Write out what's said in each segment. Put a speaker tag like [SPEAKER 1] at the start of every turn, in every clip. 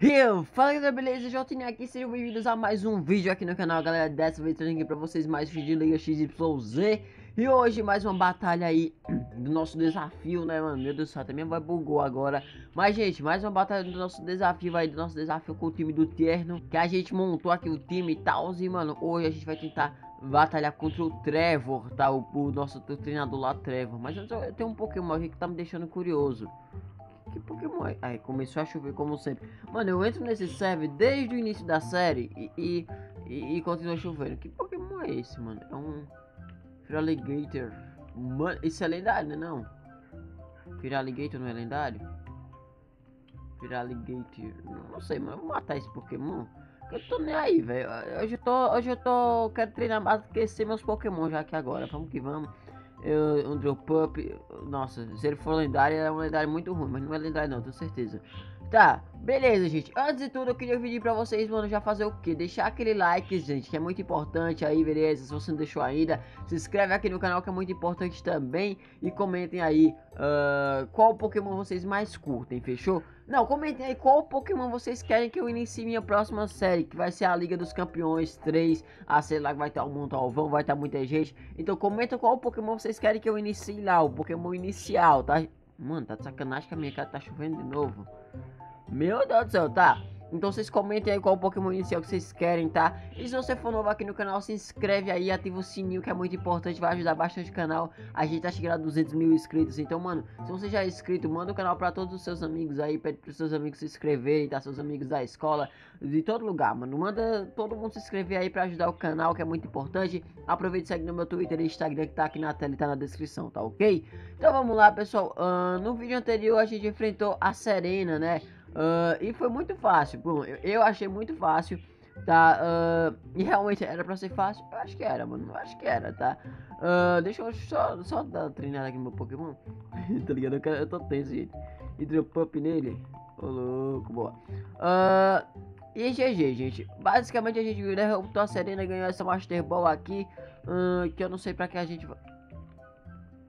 [SPEAKER 1] Eu, fala beleza? Jotinho aqui, sejam bem-vindos a mais um vídeo aqui no canal, galera Dessa vez trazendo aqui pra vocês mais vídeo de Liga XYZ E hoje mais uma batalha aí do nosso desafio, né mano? Meu Deus do céu, minha vai bugou agora Mas gente, mais uma batalha do nosso desafio aí, do nosso desafio com o time do Tierno Que a gente montou aqui o time e tal E mano, hoje a gente vai tentar batalhar contra o Trevor, tá? O, o nosso treinador lá, Trevor Mas eu tenho um Pokémon aqui que tá me deixando curioso que Pokémon é? Aí começou a chover como sempre. Mano, eu entro nesse server desde o início da série e, e, e, continua chovendo. Que Pokémon é esse, mano? É um Firaligator. Mano, isso é lendário, né? Não. Firaligator não é lendário? Firaligator. Não sei, mas eu vou matar esse Pokémon. Eu tô nem aí, velho. Hoje eu tô. Hoje eu tô. Quero treinar mais aquecer meus Pokémon já aqui agora. Vamos que vamos. Eu, um drop up. Nossa, se ele for lendário, é um lendário muito ruim, mas não é lendário não, tenho certeza. Tá, beleza, gente. Antes de tudo, eu queria pedir pra vocês, mano, já fazer o que? Deixar aquele like, gente, que é muito importante aí, beleza? Se você não deixou ainda, se inscreve aqui no canal, que é muito importante também. E comentem aí uh, qual Pokémon vocês mais curtem, fechou? Não, comentem aí qual Pokémon vocês querem que eu inicie minha próxima série, que vai ser a Liga dos Campeões 3. A sei lá que vai estar um Montalvão, vai estar muita gente. Então comenta qual Pokémon vocês querem que eu inicie lá, o Pokémon inicial, tá? Mano, tá de sacanagem que a minha cara tá chovendo de novo. Meu Deus do céu, tá? Então vocês comentem aí qual Pokémon inicial que vocês querem, tá? E se você for novo aqui no canal, se inscreve aí, ativa o sininho que é muito importante, vai ajudar bastante o canal. A gente tá chegando a 200 mil inscritos, então, mano, se você já é inscrito, manda o canal pra todos os seus amigos aí, pede pros seus amigos se inscreverem, tá? Seus amigos da escola, de todo lugar, mano. Manda todo mundo se inscrever aí pra ajudar o canal, que é muito importante. Aproveite e segue no meu Twitter e Instagram que tá aqui na tela e tá na descrição, tá ok? Então vamos lá, pessoal. Uh, no vídeo anterior a gente enfrentou a Serena, né? Uh, e foi muito fácil. Bom, eu, eu achei muito fácil, tá? Uh, e realmente era pra ser fácil? Eu acho que era, mano. Eu acho que era, tá? Uh, deixa eu só, só dar treinada aqui no meu Pokémon. tá ligado? Eu, tô tenso, gente. Drop up nele. Ô, louco, boa. e GG, gente. Basicamente a gente derrotou a Serena, ganhou essa Master Ball aqui. que eu não sei pra que a gente vai.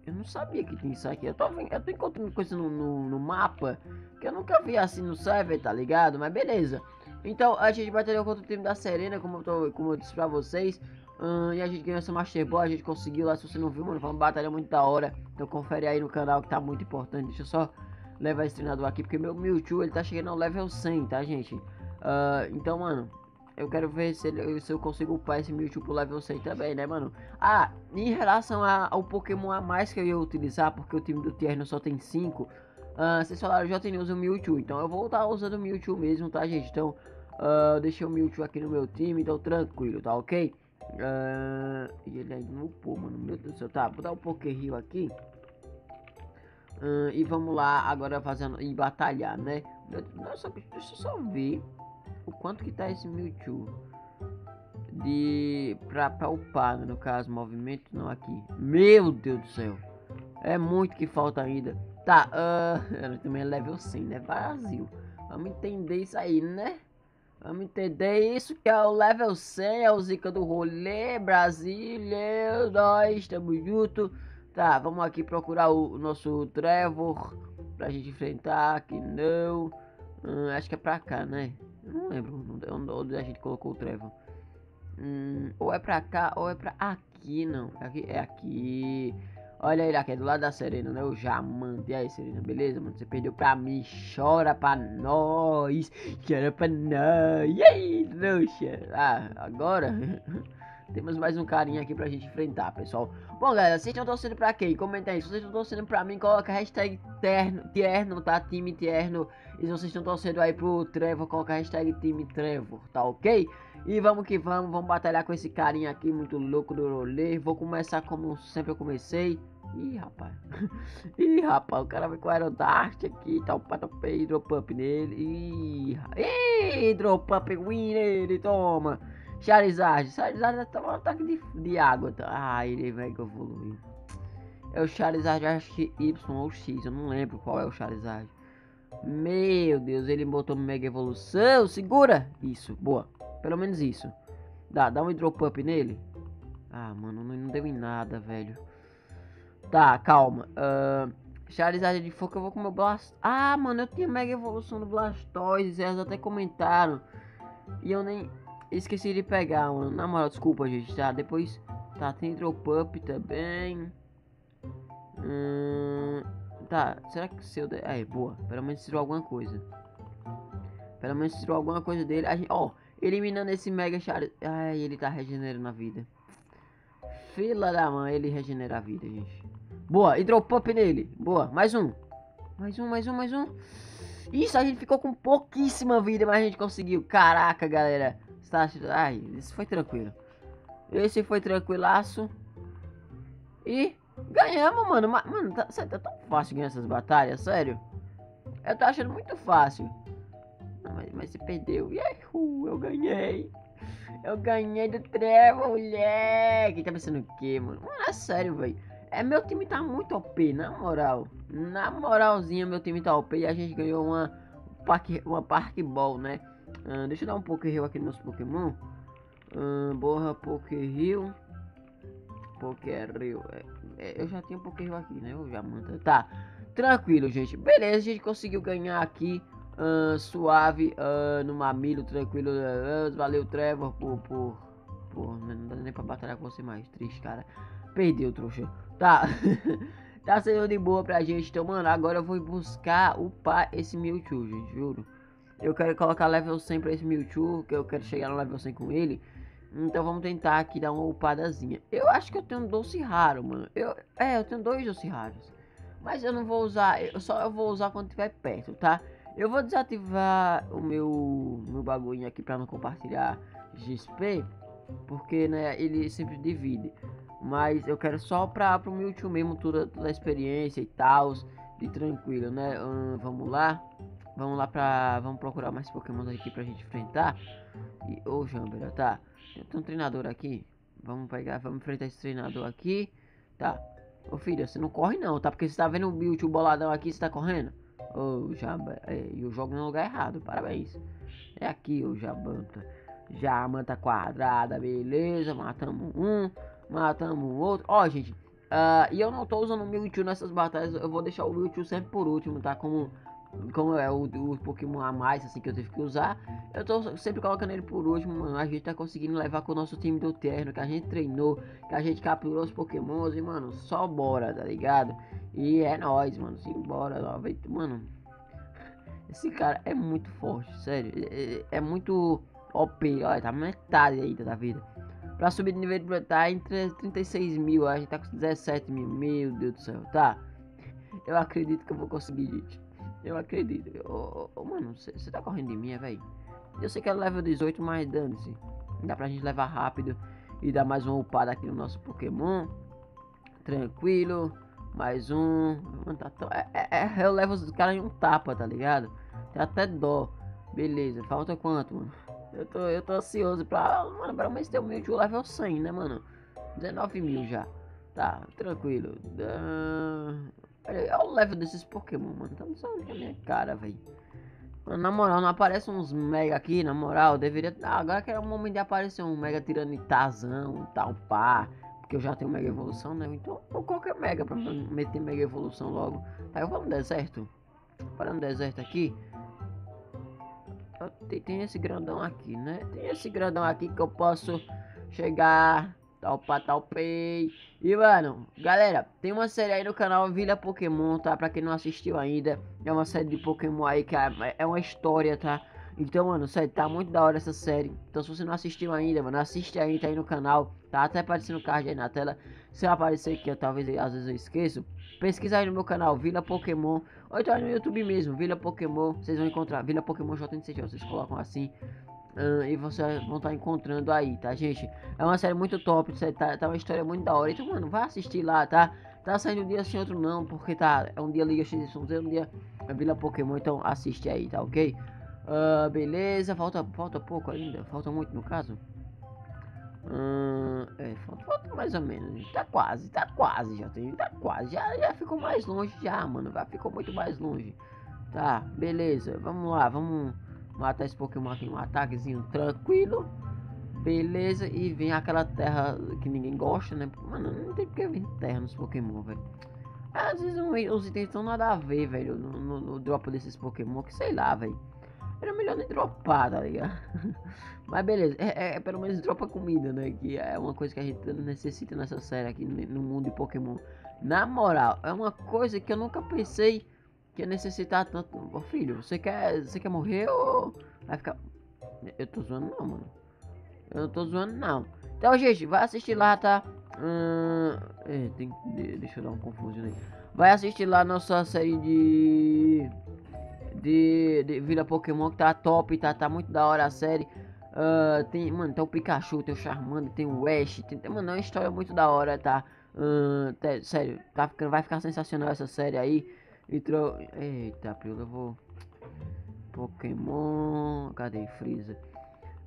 [SPEAKER 1] Eu não sabia que tinha isso aqui. Eu tô, eu tô encontrando coisa no, no, no mapa que eu nunca vi assim no server, tá ligado? Mas beleza. Então a gente batalhou contra o time da Serena, como eu, tô, como eu disse pra vocês. Hum, e a gente ganhou essa Master Ball, a gente conseguiu lá. Se você não viu, mano, foi uma batalha muito da hora. Então confere aí no canal que tá muito importante. Deixa eu só levar esse treinador aqui, porque meu Mewtwo ele tá chegando ao level 100, tá, gente? Uh, então, mano, eu quero ver se, ele, se eu consigo upar esse Mewtwo pro level 100 também, né, mano? Ah, em relação a, ao Pokémon a mais que eu ia utilizar, porque o time do Tierno só tem 5. Uh, ah, vocês falaram já tem o Mewtwo, então eu vou estar usando o Mewtwo mesmo, tá, gente? Então, uh, deixei o Mewtwo aqui no meu time, então tranquilo, tá ok? Uh, e ele ainda não upou, mano, meu Deus do céu. Tá, vou dar um Pokério aqui. Uh, e vamos lá agora fazendo e batalhar, né? Nossa, deixa eu só ver o quanto que tá esse Mewtwo de pra, né, no caso, movimento não aqui. Meu Deus do céu. É muito que falta ainda. Tá, uh, também é level 100, né? Brasil. Vamos entender isso aí, né? Vamos entender isso que é o level 100, é o zica do rolê, Brasília, nós estamos junto. Tá, vamos aqui procurar o, o nosso Trevor pra gente enfrentar, aqui não. Hum, acho que é pra cá, né? Não lembro onde a gente colocou o Trevor. Hum, ou é pra cá, ou é pra aqui, não. Aqui. É aqui. Olha ele aqui, é do lado da Serena, né? Eu já mandei aí, Serena, beleza, mano? Você perdeu pra mim, chora pra nós, chora pra nós. E aí, trouxa? Ah, agora temos mais um carinha aqui pra gente enfrentar, pessoal. Bom, galera, vocês estão torcendo pra quem? Comenta aí. Se vocês estão torcendo pra mim, coloca hashtag terno, tierno, tá? Time tierno e se vocês estão torcendo aí pro Trevor, coloca hashtag time Trevor, tá ok? E vamos que vamos, vamos batalhar com esse carinha aqui muito louco do rolê. Vou começar como sempre eu comecei. Ih, rapaz. Ih, rapaz, o cara vai com o Aerodart aqui, tá o patopei, drop up nele. Ih, Ih drop up win nele, toma. Charizard, Charizard tá um ataque de, de água. Tá? Ah, ele vai que evoluir. É o Charizard, acho que Y ou X, eu não lembro qual é o Charizard. Meu Deus, ele botou Mega Evolução. Segura! Isso, boa. Pelo menos isso. Dá, dá um Drop Up nele. Ah, mano, não, não deu em nada, velho. Tá, calma. Uh, Charizard de fogo, eu vou com meu Blast... Ah, mano, eu tinha Mega Evolução do Blastoise, elas até comentaram. E eu nem esqueci de pegar, mano. Na moral, desculpa, gente, tá? Depois... Tá, tem Drop-Up também. Hum, tá, será que se eu... Der... Aí, boa. Pelo menos tirou alguma coisa. Pelo menos tirou alguma coisa dele. A gente... Ó, eliminando esse Mega Charizard... Ai, ele tá regenerando a vida. Fila da mãe, ele regenera a vida, gente. Boa, e drop up nele. Boa, mais um. Mais um, mais um, mais um. Isso, a gente ficou com pouquíssima vida, mas a gente conseguiu. Caraca, galera. Tá... Ai, esse foi tranquilo. Esse foi tranquilaço. E ganhamos, mano. Mano, tá, tá tão fácil ganhar essas batalhas, sério. Eu tô achando muito fácil. Não, mas, mas você perdeu. Uhul, eu ganhei. Eu ganhei do Trevor, moleque. Tá pensando o quê, mano? Mano, é sério, velho. É, meu time tá muito OP, na moral. Na moralzinha, meu time tá OP e a gente ganhou uma uma parque ball, né? Uh, deixa eu dar um Pokério aqui nos Pokémon. Uh, borra Pokério. Pokério. É, é, eu já tinha Pokério aqui, né? Eu já manda. Tá. Tranquilo, gente. Beleza, a gente conseguiu ganhar aqui. Uh, suave uh, no mamilo, tranquilo. Uh, valeu, Trevor, por, por, por. Não dá nem pra batalhar com você mais. Triste, cara. Perdeu, trouxa. Tá. tá sendo de boa pra gente. Então, mano, agora eu vou buscar upar esse Mewtwo, gente, juro. Eu quero colocar level 100 pra esse Mewtwo, que eu quero chegar no level 100 com ele. Então vamos tentar aqui dar uma upadazinha. Eu acho que eu tenho um doce raro, mano. Eu, é, eu tenho dois doce raros. Mas eu não vou usar, eu só eu vou usar quando estiver perto, tá? Eu vou desativar o meu, meu bagulho aqui pra não compartilhar XP. Porque, né, ele sempre divide. Mas eu quero só pra, pro Mewtwo mesmo, toda, toda a experiência e tal. De tranquilo, né? Hum, vamos lá. Vamos lá pra. Vamos procurar mais Pokémon aqui pra gente enfrentar. E. Ô, oh, tá. Tem um treinador aqui. Vamos pegar. Vamos enfrentar esse treinador aqui. Tá. Ô filha, você não corre não, tá? Porque você tá vendo o Mewtwo boladão aqui, você tá correndo? Ô, Jamba. É, eu jogo no lugar errado, parabéns. É aqui, ô, Jabanta. Jamanta quadrada, beleza. Matamos um matamos o outro. Ó, gente, uh, e eu não tô usando o Mewtwo nessas batalhas, eu vou deixar o Mewtwo sempre por último, tá? Como, como é o, o Pokémon a mais, assim, que eu tive que usar. Eu tô sempre colocando ele por último, mano. A gente tá conseguindo levar com o nosso time do Terno, que a gente treinou, que a gente capturou os Pokémons e, mano, só bora, tá ligado? E é nóis, mano, simbora, mano. Esse cara é muito forte, sério. É, é muito OP, olha, tá metade aí da vida. Pra subir de nível tá entre 36 mil, a gente tá com 17 mil. Meu Deus do céu, tá? Eu acredito que eu vou conseguir, gente. Eu acredito. Ô, oh, mano, você tá correndo de mim, é, velho? Eu sei que é level 18, mas dane-se. Dá pra gente levar rápido e dar mais uma upada aqui no nosso Pokémon. Tranquilo. Mais um. Mano, tá tão... é, é, é, eu levo os caras em um tapa, tá ligado? Tem até dó. Beleza, falta quanto, mano? Eu tô, eu tô ansioso pra. Mano, pelo menos ter o Mewtwo level 100, né, mano? 19 mil já. Tá, tranquilo. Olha, olha o level desses Pokémon, mano. Tá só na minha cara, velho. Na moral, não aparece uns Mega aqui, na moral. Deveria. Ah, agora que era o momento de aparecer um Mega Tiranitazão, tal, pá. Porque eu já tenho Mega Evolução, né? Então, qualquer Mega pra meter Mega Evolução logo. Tá, eu vou no deserto. Para no deserto aqui. Tem, tem, esse grandão aqui, né? Tem esse grandão aqui que eu posso chegar, tal tal talpei. E mano, galera, tem uma série aí no canal Vila Pokémon, tá? Pra quem não assistiu ainda, é uma série de Pokémon aí que é, é uma história, tá? Então, mano, sério, tá muito da hora essa série. Então, se você não assistiu ainda, mano, assiste aí, tá aí no canal. Tá até aparecendo o card aí na tela. Se aparecer aqui, eu, talvez às vezes eu esqueço. Pesquisa aí no meu canal, Vila Pokémon. Ou então no YouTube mesmo, Vila Pokémon. Vocês vão encontrar Vila Pokémon JNCG. Vocês colocam assim. Uh, e vocês vão estar tá encontrando aí, tá, gente? É uma série muito top. Tá, tá uma história muito da hora. Então, mano, vai assistir lá, tá? Tá saindo um dia assim, outro não. Porque tá. É um dia Liga XYZ, um dia Vila Pokémon. Então assiste aí, tá ok? Uh, beleza, falta, falta pouco ainda. Falta muito no caso. Hum, é, falta, falta, mais ou menos. Tá quase, tá quase, já tem. Tá quase. Já, já ficou mais longe já, mano. Já ficou muito mais longe. Tá, beleza. Vamos lá, vamos matar esse Pokémon aqui. Um ataquezinho tranquilo. Beleza. E vem aquela terra que ninguém gosta, né? Mano, não tem porque vir terra nos Pokémon, velho. Às vezes os itens estão nada a ver, velho, no, no, no, drop desses Pokémon, que sei lá, velho. Era melhor nem dropar, tá ligado? Mas beleza, é, é, é, pelo menos dropa comida, né? Que é uma coisa que a gente necessita nessa série aqui no mundo de Pokémon. Na moral, é uma coisa que eu nunca pensei que necessitar tanto. Ô filho, você quer, você quer morrer ou vai ficar. Eu tô zoando não, mano. Eu não tô zoando não. Então, gente, vai assistir lá, tá? Hum, é, tem, deixa eu dar um confusão aí. Vai assistir lá nossa série de de, de Vila Pokémon que tá top, tá, tá muito da hora a série. Uh, tem, mano, tem o Pikachu, tem o Charmander, tem o Ash, tem, mano, é uma história muito da hora, tá? Uh, sério, tá ficando, vai ficar sensacional essa série aí. Entrou. Eita, eu vou. Pokémon. Cadê Freeza?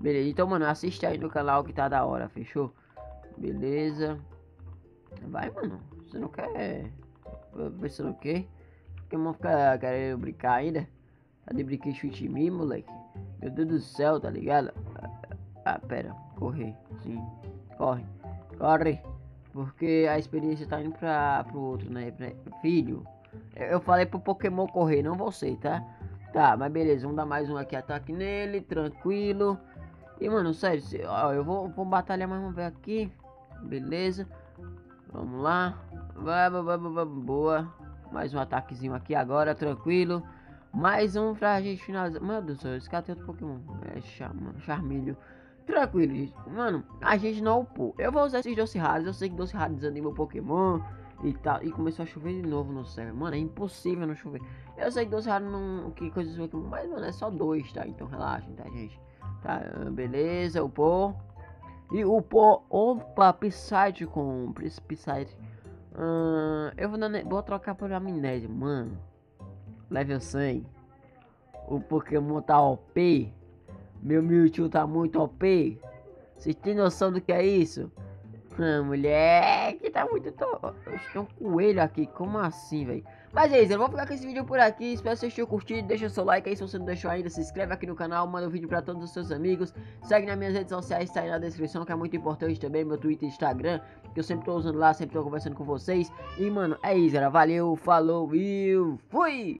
[SPEAKER 1] Beleza, então, mano, assiste aí no canal que tá da hora, fechou? Beleza. Vai, mano. Você não quer. Você não quer? Pokémon fica querendo brincar ainda? Tá de brinquedo chute em mim, moleque? Meu Deus do céu, tá ligado? Ah, pera. Correr. Sim. Corre. Corre. Porque a experiência tá indo pra, pro outro, né? Pra, filho. Eu falei pro Pokémon correr, não você, tá? Tá, mas beleza. Vamos dar mais um aqui. Ataque nele. Tranquilo. E, mano, sério. Ó, eu vou, vou batalhar mais uma vez aqui. Beleza. Vamos lá. Vai, vai, vai, boa. Mais um ataquezinho aqui agora. Tranquilo. Mais um pra gente finalizar. Meu Deus do céu, esse cara tem outro Pokémon. É char Charmilho. Tranquilo, gente. Mano, a gente não upou. Eu vou usar esses doce raros. Eu sei que doce raros desanima o Pokémon e tal. E começou a chover de novo no céu. Mano, é impossível não chover. Eu sei que doce raro não. Que Pokémon. Mas, mano, é só dois, tá? Então relaxem, tá, gente? Tá, beleza. Upou. E upou. Opa, Psyche-com. Psyche. Hum, eu vou, vou trocar por amnésia, mano level 100. O Pokémon tá OP. Meu Mewtwo tá muito OP. Vocês têm noção do que é isso? Ah, moleque, tá muito top. Tem um coelho aqui, como assim, velho? Mas é isso, eu vou ficar com esse vídeo por aqui. Espero que vocês tenham curtido. Deixa seu like aí se você não deixou ainda. Se inscreve aqui no canal, manda o um vídeo pra todos os seus amigos. Segue nas minhas redes sociais, tá aí na descrição, que é muito importante também. Meu Twitter e Instagram, que eu sempre tô usando lá, sempre tô conversando com vocês. E, mano, é isso, galera. Valeu, falou e fui!